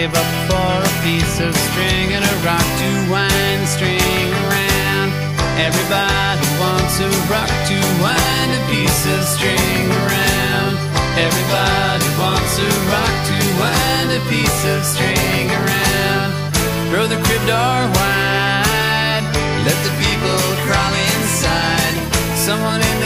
save up for a piece of string and a rock to wind the string around. Everybody wants a rock to wind a piece of string around. Everybody wants a rock to wind a piece of string around. Throw the crib door wide, let the people crawl inside. Someone in